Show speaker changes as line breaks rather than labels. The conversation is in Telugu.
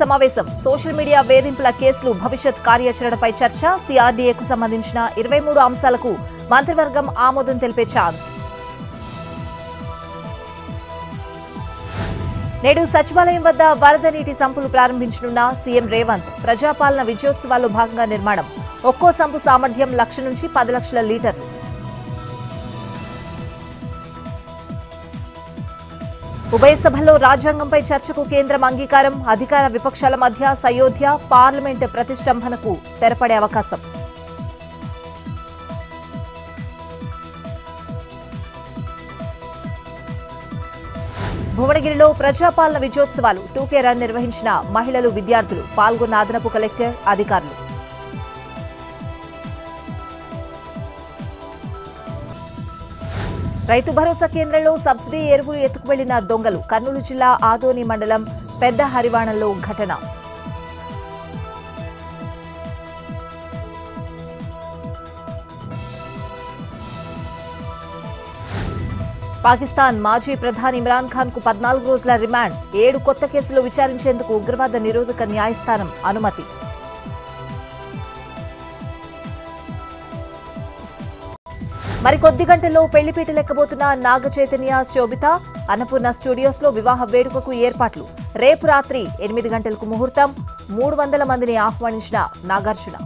సమావేశం. సోషల్ మీడియా వేధింపుల కేసులు భవిష్యత్ కార్యాచరణపై చర్చ. సిఆర్డీఏకు సంబంధించిన ఇరవై మూడు అంశాలకు మంత్రివర్గం ఆమోదం తెలిపే ఛాన్స్. నేడు సచివాలయం వద్ద వరద నీటి సంపులు ప్రారంభించనున్న సీఎం రేవంత్. ప్రజాపాలన విజయోత్సవాల్లో భాగంగా నిర్మాణం. ఒక్కో సంపు సామర్థ్యం లక్ష నుంచి పది లక్షల లీటర్లు. ఉభయ సభల్లో రాజ్యాంగంపై చర్చకు కేంద్రం అంగీకారం అధికార విపక్షాల మధ్య సయోధ్య పార్లమెంట్ ప్రతిష్టంభనకు తెరపడే అవకాశం. భువనగిరిలో ప్రజాపాలన విజయోత్సవాలు టూకే రన్ నిర్వహించిన మహిళలు విద్యార్థులు పాల్గొన్న అదనపు కలెక్టర్ అధికారులు. రైతు భరోసా కేంద్రంలో సబ్సిడీ ఎరువులు ఎత్తుకువెళ్ళిన దొంగలు కర్నూలు జిల్లా ఆదోని మండలం పెద్ద హరివాణంలో ఘటన. పాకిస్తాన్ మాజీ ప్రధాని ఇమ్రాన్ ఖాన్కు పద్నాలుగు రోజుల రిమాండ్ ఏడు కొత్త కేసులు విచారించేందుకు ఉగ్రవాద నిరోధక న్యాయస్థానం అనుమతి. మరికొద్ది గంటల్లో పెళ్ళిపీట లెక్కబోతున్న నాగ చైతన్య శోభిత అన్నపూర్ణ స్టూడియోస్లో వివాహ వేడుకకు ఏర్పాట్లు. రేపు రాత్రి ఎనిమిది గంటలకు ముహూర్తం. మూడు వందల మందిని ఆహ్వానించిన నాగార్జున.